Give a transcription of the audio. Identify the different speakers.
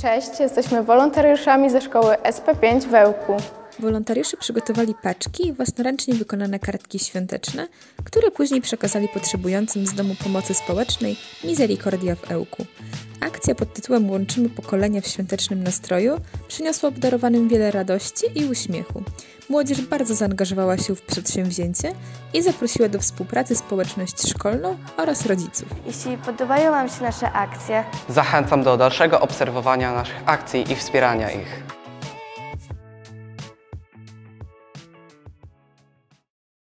Speaker 1: Cześć, jesteśmy wolontariuszami ze szkoły SP5 w Ełku.
Speaker 2: Wolontariusze przygotowali paczki i własnoręcznie wykonane kartki świąteczne, które później przekazali potrzebującym z Domu Pomocy Społecznej Misericordia w Ełku. Akcja pod tytułem Łączymy pokolenia w świątecznym nastroju przyniosła obdarowanym wiele radości i uśmiechu. Młodzież bardzo zaangażowała się w przedsięwzięcie i zaprosiła do współpracy społeczność szkolną oraz rodziców.
Speaker 3: Jeśli podobają Wam się nasze akcje,
Speaker 4: Zachęcam do dalszego obserwowania naszych akcji i wspierania ich.